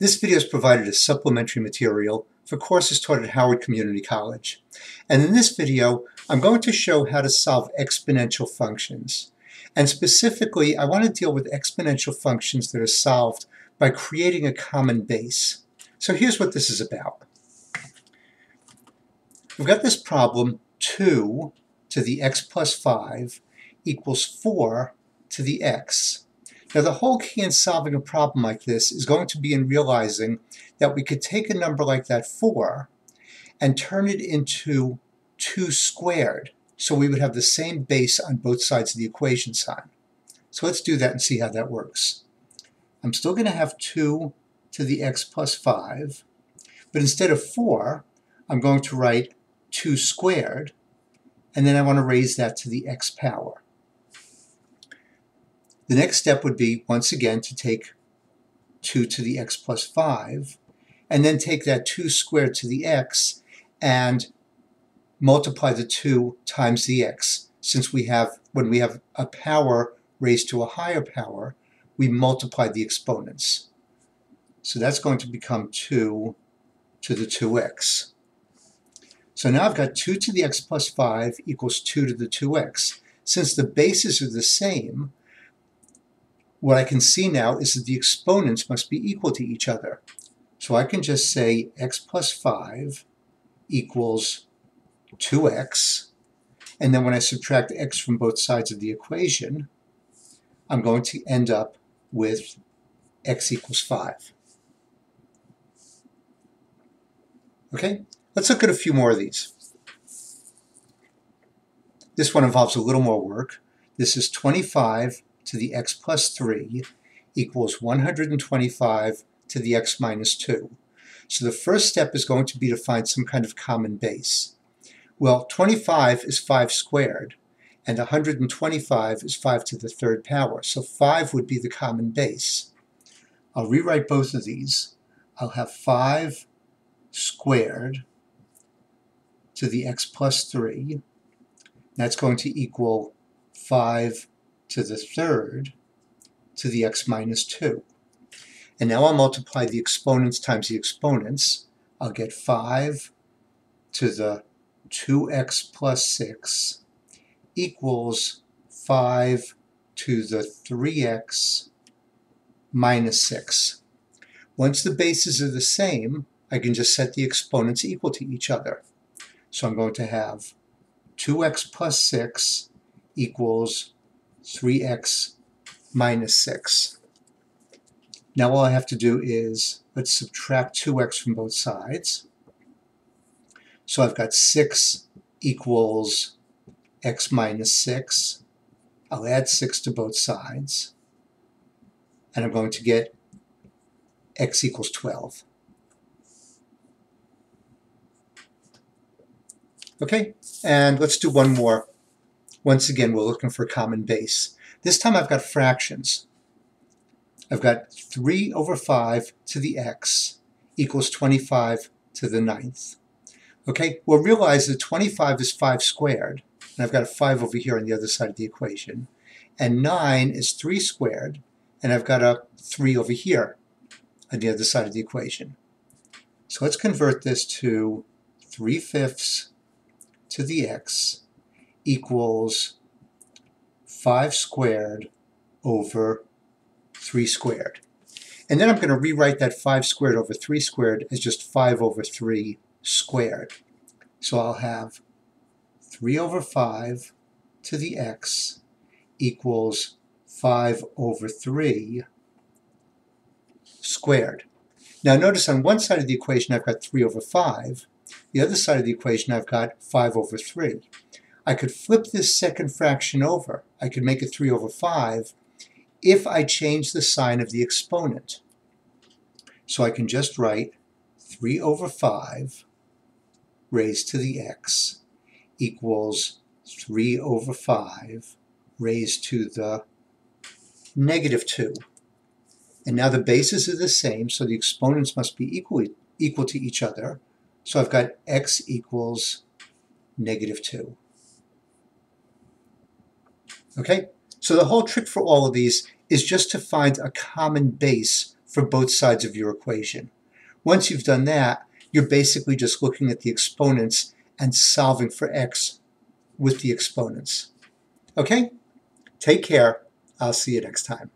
This video is provided as supplementary material for courses taught at Howard Community College. And in this video, I'm going to show how to solve exponential functions. And specifically, I want to deal with exponential functions that are solved by creating a common base. So here's what this is about. We've got this problem, 2 to the x plus 5 equals 4 to the x. Now the whole key in solving a problem like this is going to be in realizing that we could take a number like that 4 and turn it into 2 squared. So we would have the same base on both sides of the equation sign. So let's do that and see how that works. I'm still going to have 2 to the x plus 5, but instead of 4, I'm going to write 2 squared, and then I want to raise that to the x power. The next step would be, once again, to take 2 to the x plus 5, and then take that 2 squared to the x and multiply the 2 times the x. Since we have, when we have a power raised to a higher power, we multiply the exponents. So that's going to become 2 to the 2x. So now I've got 2 to the x plus 5 equals 2 to the 2x. Since the bases are the same, what I can see now is that the exponents must be equal to each other. So I can just say x plus 5 equals 2x, and then when I subtract x from both sides of the equation, I'm going to end up with x equals 5. Okay, let's look at a few more of these. This one involves a little more work. This is 25 to the x plus 3 equals 125 to the x minus 2. So the first step is going to be to find some kind of common base. Well, 25 is 5 squared, and 125 is 5 to the third power, so 5 would be the common base. I'll rewrite both of these. I'll have 5 squared to the x plus 3. That's going to equal 5 to the third to the x minus 2. And now I'll multiply the exponents times the exponents. I'll get 5 to the 2x plus 6 equals 5 to the 3x minus 6. Once the bases are the same, I can just set the exponents equal to each other. So I'm going to have 2x plus 6 equals 3x minus 6. Now all I have to do is, let's subtract 2x from both sides. So I've got 6 equals x minus 6. I'll add 6 to both sides. And I'm going to get x equals 12. Okay, and let's do one more once again, we're looking for a common base. This time I've got fractions. I've got 3 over 5 to the x equals 25 to the ninth. Okay, well realize that 25 is 5 squared, and I've got a 5 over here on the other side of the equation. And 9 is 3 squared, and I've got a 3 over here on the other side of the equation. So let's convert this to 3 fifths to the x equals 5 squared over 3 squared. And then I'm going to rewrite that 5 squared over 3 squared as just 5 over 3 squared. So I'll have 3 over 5 to the x equals 5 over 3 squared. Now notice on one side of the equation I've got 3 over 5. The other side of the equation I've got 5 over 3. I could flip this second fraction over. I could make it 3 over 5 if I change the sign of the exponent. So I can just write 3 over 5 raised to the x equals 3 over 5 raised to the negative 2. And now the bases are the same, so the exponents must be equal, equal to each other. So I've got x equals negative 2. Okay, so the whole trick for all of these is just to find a common base for both sides of your equation. Once you've done that, you're basically just looking at the exponents and solving for x with the exponents. Okay? Take care. I'll see you next time.